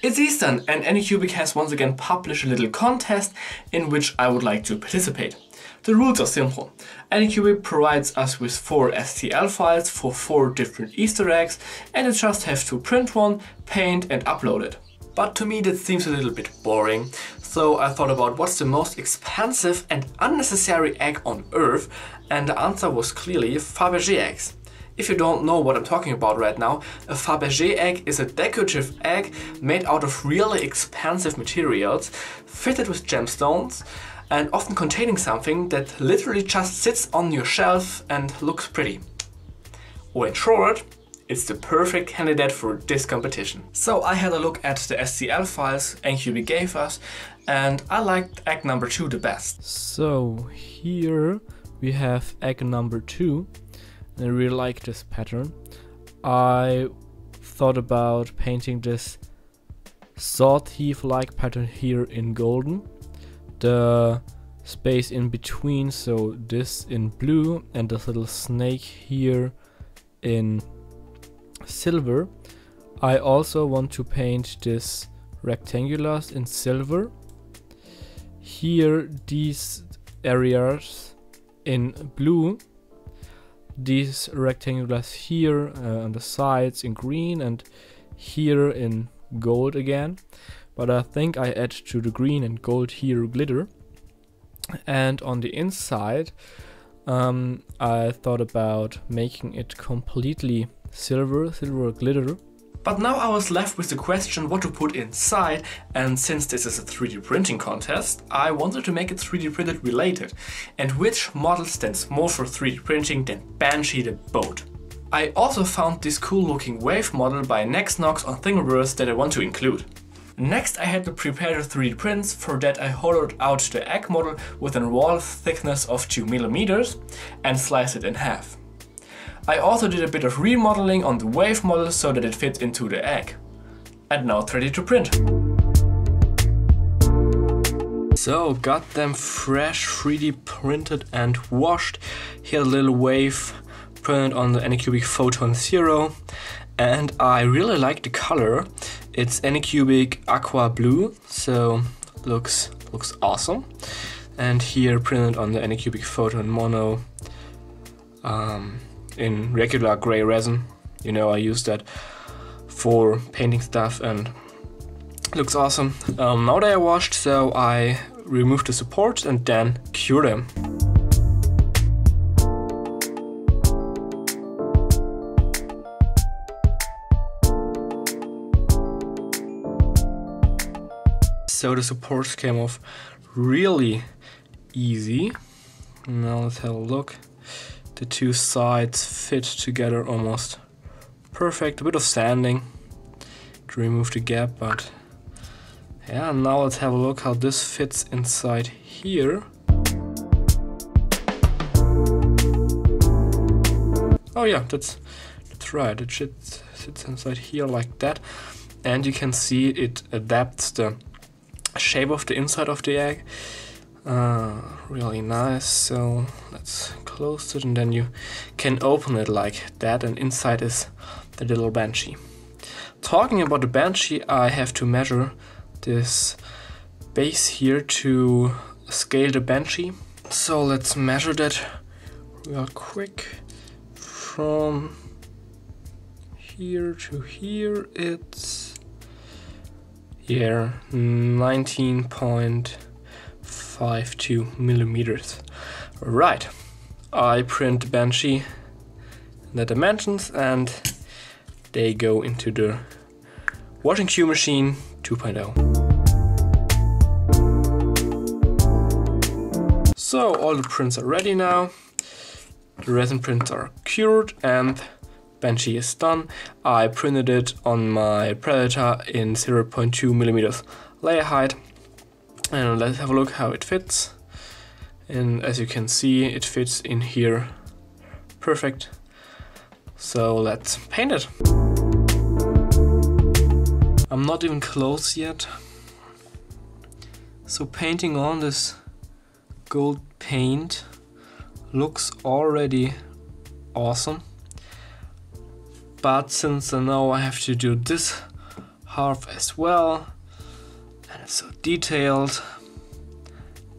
It's Easter and Anycubic has once again published a little contest in which I would like to participate. The rules are simple. Anycubic provides us with 4 STL files for 4 different Easter eggs and you just have to print one, paint and upload it. But to me that seems a little bit boring, so I thought about what's the most expensive and unnecessary egg on earth and the answer was clearly Fabergé eggs. If you don't know what I'm talking about right now, a Fabergé egg is a decorative egg made out of really expensive materials, fitted with gemstones, and often containing something that literally just sits on your shelf and looks pretty. Or in short, it's the perfect candidate for this competition. So I had a look at the STL files Anycubic gave us and I liked egg number 2 the best. So here we have egg number 2 I really like this pattern. I thought about painting this sword thief like pattern here in golden. The space in between, so this in blue and this little snake here in silver. I also want to paint this rectangulars in silver. Here these areas in blue these rectangulars here uh, on the sides in green and here in gold again. But I think I add to the green and gold here glitter. And on the inside um, I thought about making it completely silver, silver glitter but now I was left with the question what to put inside and since this is a 3D printing contest, I wanted to make it 3D printed related. And which model stands more for 3D printing than Benchy the boat? I also found this cool looking wave model by Nexnox on Thingiverse that I want to include. Next I had to prepare the 3D prints, for that I hollowed out the egg model with a wall thickness of 2mm and sliced it in half. I also did a bit of remodeling on the wave model so that it fits into the egg. And now it's ready to print. So, got them fresh 3D printed and washed. Here a little wave printed on the Anycubic Photon Zero. And I really like the color. It's Anycubic Aqua Blue, so looks looks awesome. And here printed on the Anycubic Photon Mono. Um, in regular gray resin. You know, I use that for painting stuff and looks awesome. Um, now they are washed, so I remove the supports and then cure them. So the supports came off really easy. Now let's have a look the two sides fit together almost perfect. A bit of sanding to remove the gap, but yeah, now let's have a look how this fits inside here. Oh yeah, that's that's right. It sits, sits inside here like that, and you can see it adapts the shape of the inside of the egg. Uh, really nice. So let's close it and then you can open it like that and inside is the little Benchy. Talking about the Benchy, I have to measure this base here to scale the Benchy. So let's measure that real quick. From here to here, it's here 19.52 millimeters. Right. I print Benchy the dimensions and they go into the washing cue machine 2.0. So all the prints are ready now. The resin prints are cured and Benchy is done. I printed it on my Predator in 0.2 millimeters layer height. And let's have a look how it fits. And as you can see it fits in here. Perfect. So let's paint it. I'm not even close yet. So painting on this gold paint looks already awesome. But since I know I have to do this half as well. And it's so detailed.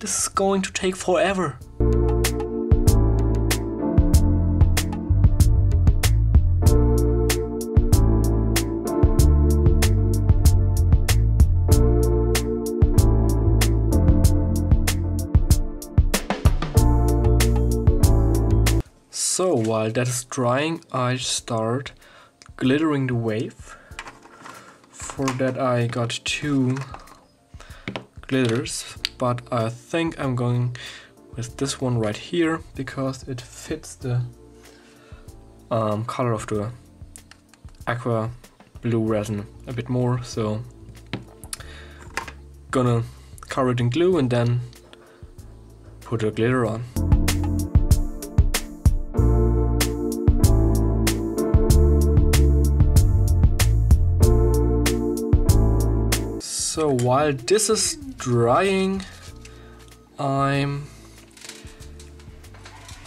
This is going to take forever. So while that is drying, I start glittering the wave. For that I got two glitters, but I think I'm going with this one right here because it fits the um, color of the aqua blue resin a bit more. So gonna cover it in glue and then put a glitter on. So while this is drying, I'm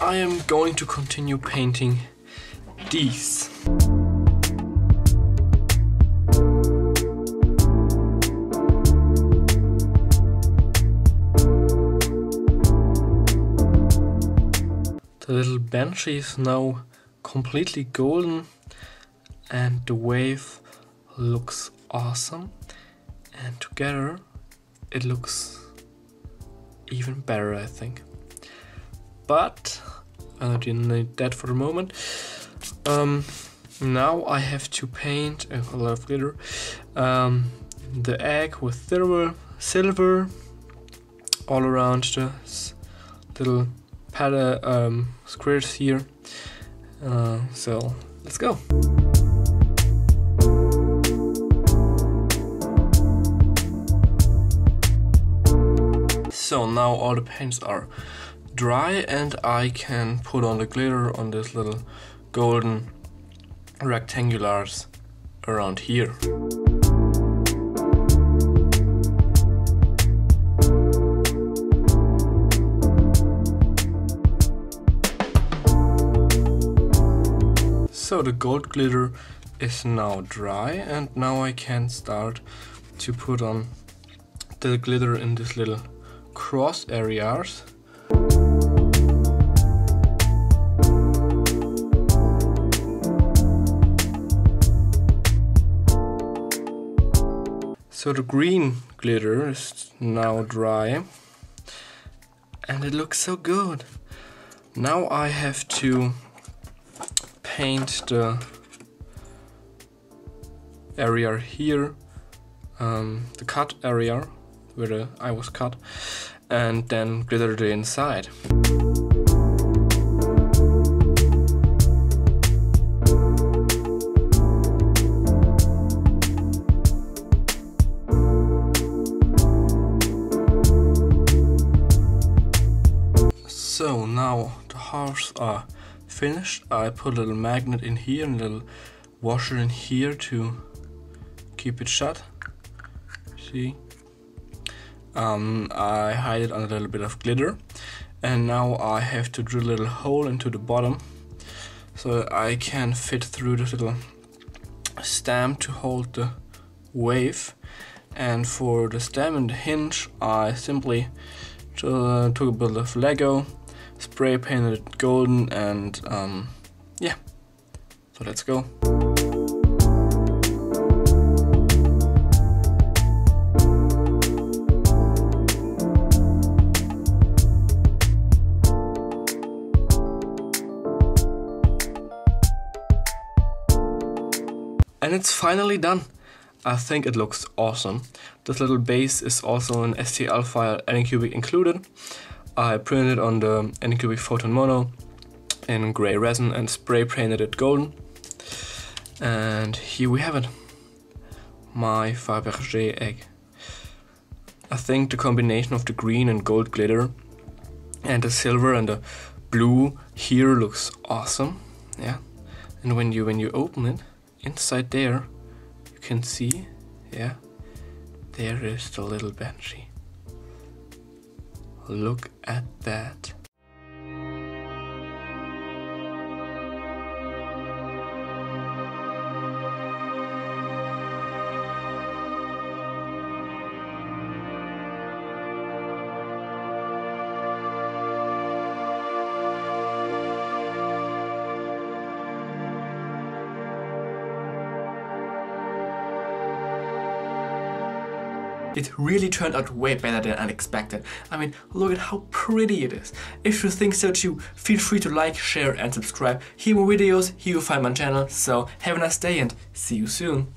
I am going to continue painting these. The little Benchy is now completely golden and the wave looks awesome and together it looks even better I think. But I don't need that for the moment. Um, now I have to paint a lot of glitter. Um, the egg with silver silver all around the little pad um, squares here. Uh, so let's go So now all the paints are dry and I can put on the glitter on this little golden rectangulars around here. So the gold glitter is now dry and now I can start to put on the glitter in this little cross areas. So the green glitter is now dry and it looks so good. Now I have to paint the area here, um, the cut area where the eye was cut and then glitter the inside. So now the halves are finished. I put a little magnet in here and a little washer in here to keep it shut. See? Um, I hide it on a little bit of glitter and now I have to drill a little hole into the bottom so I can fit through this little stem to hold the wave and for the stem and the hinge I simply took a bit of Lego, spray painted it golden and um, yeah, so let's go. And it's finally done. I think it looks awesome. This little base is also an STL file Anycubic included. I printed on the Anycubic Photon Mono in grey resin and spray painted it golden. And here we have it. My Fabergé egg. I think the combination of the green and gold glitter and the silver and the blue here looks awesome. Yeah. And when you when you open it, inside there you can see yeah there is the little Benchy. Look at that It really turned out way better than unexpected. I mean, look at how pretty it is. If you think so too, feel free to like, share and subscribe. Here more videos, here you find my channel. So have a nice day and see you soon.